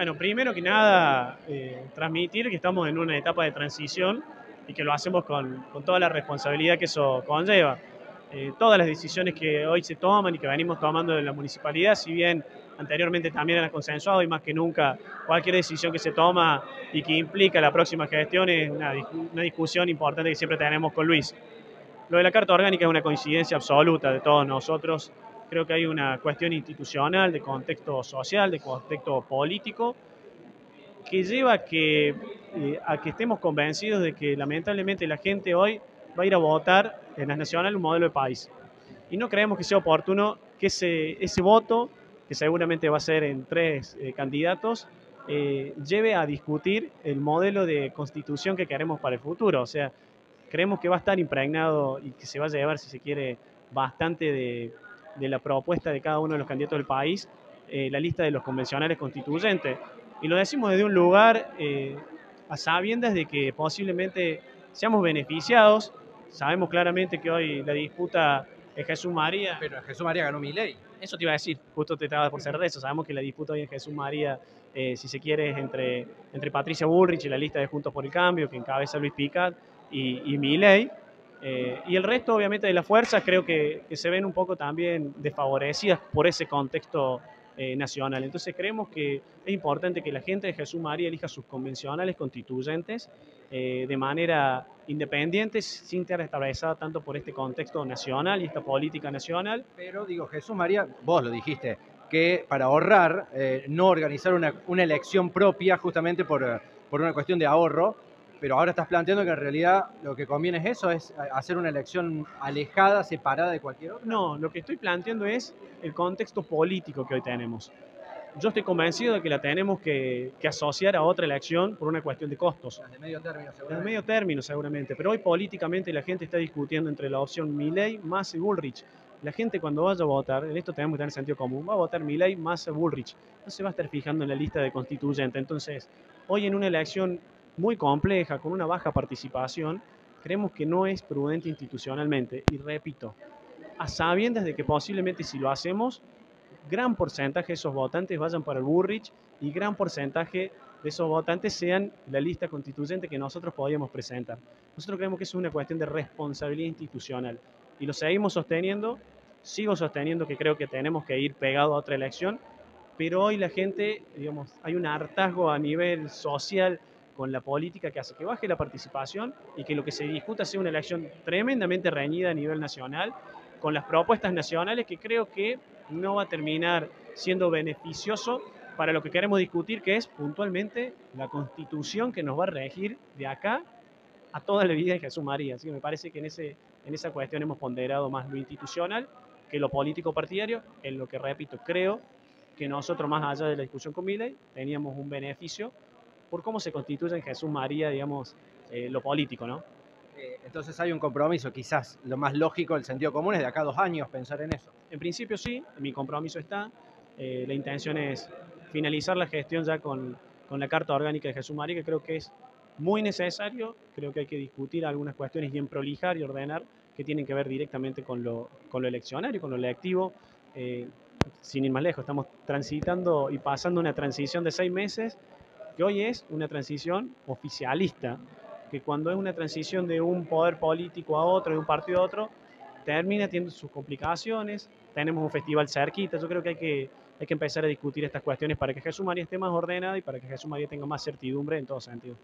Bueno, primero que nada, eh, transmitir que estamos en una etapa de transición y que lo hacemos con, con toda la responsabilidad que eso conlleva. Eh, todas las decisiones que hoy se toman y que venimos tomando en la municipalidad, si bien anteriormente también eran consensuados y más que nunca cualquier decisión que se toma y que implica la próxima gestión es una, una discusión importante que siempre tenemos con Luis. Lo de la Carta Orgánica es una coincidencia absoluta de todos nosotros. Creo que hay una cuestión institucional, de contexto social, de contexto político, que lleva a que, eh, a que estemos convencidos de que lamentablemente la gente hoy va a ir a votar en las nacionales un modelo de país. Y no creemos que sea oportuno que ese, ese voto, que seguramente va a ser en tres eh, candidatos, eh, lleve a discutir el modelo de constitución que queremos para el futuro. O sea, creemos que va a estar impregnado y que se va a llevar, si se quiere, bastante de, de la propuesta de cada uno de los candidatos del país, eh, la lista de los convencionales constituyentes. Y lo decimos desde un lugar eh, a sabiendas de que posiblemente seamos beneficiados. Sabemos claramente que hoy la disputa es Jesús María. Pero Jesús María ganó mi ley. Eso te iba a decir, justo te estaba por ser de eso. Sabemos que la disputa hoy en Jesús María, eh, si se quiere, es entre, entre Patricia Bullrich y la lista de Juntos por el Cambio, que encabeza Luis Picat, y, y Milei. Eh, y el resto, obviamente, de las fuerzas creo que, se ven un poco también desfavorecidas por ese contexto eh, nacional. Entonces creemos que es importante que la gente de Jesús María elija sus convencionales constituyentes eh, de manera independiente, sin estar establecida tanto por este contexto nacional y esta política nacional. Pero digo, Jesús María, vos lo dijiste, que para ahorrar, eh, no organizar una, una, elección propia justamente por, por una cuestión de ahorro, pero ahora estás planteando que en realidad lo que conviene es eso, es hacer una elección alejada, separada de cualquier otra. No, lo que estoy planteando es el contexto político que hoy tenemos. Yo estoy convencido de que la tenemos que, que asociar a otra elección por una cuestión de costos. De medio término, seguramente. De medio término, seguramente. Pero hoy políticamente la gente está discutiendo entre la opción Milley, y Bullrich. La gente cuando vaya a votar, en esto tenemos que tener sentido común, va a votar Milley, Massa, Bullrich. No se va a estar fijando en la lista de constituyente. Entonces, hoy en una elección muy compleja, con una baja participación, creemos que no es prudente institucionalmente. Y repito, a sabiendas de que posiblemente si lo hacemos, gran porcentaje de esos votantes vayan para el Burrich y gran porcentaje de esos votantes sean la lista constituyente que nosotros podíamos presentar. Nosotros creemos que es una cuestión de responsabilidad institucional y lo seguimos sosteniendo. Sigo sosteniendo que creo que tenemos que ir pegado a otra elección, pero hoy la gente, digamos, hay un hartazgo a nivel social con la política que hace que baje la participación y que lo que se discuta sea una elección tremendamente reñida a nivel nacional, con las propuestas nacionales que creo que no va a terminar siendo beneficioso para lo que queremos discutir, que es puntualmente la constitución que nos va a regir de acá a toda la vida de Jesús María. Así que me parece que en, ese, en esa cuestión hemos ponderado más lo institucional que lo político partidario, en lo que, repito, creo que nosotros, más allá de la discusión con Miley, teníamos un beneficio por cómo se constituye en Jesús María, digamos, eh, lo político, ¿no? Eh, entonces hay un compromiso, quizás lo más lógico, el sentido común es de acá a dos años pensar en eso. En principio sí, mi compromiso está, eh, la intención es finalizar la gestión ya con, con la Carta Orgánica de Jesús María, que creo que es muy necesario, creo que hay que discutir algunas cuestiones bien prolijar y ordenar que tienen que ver directamente con lo, con lo eleccionario, con lo electivo. Eh, sin ir más lejos, estamos transitando y pasando una transición de seis meses que hoy es una transición oficialista, que cuando es una transición de un poder político a otro, de un partido a otro, termina teniendo sus complicaciones, tenemos un festival cerquita, yo creo que hay que, hay que empezar a discutir estas cuestiones para que Jesús María esté más ordenada y para que Jesús María tenga más certidumbre en todo sentido.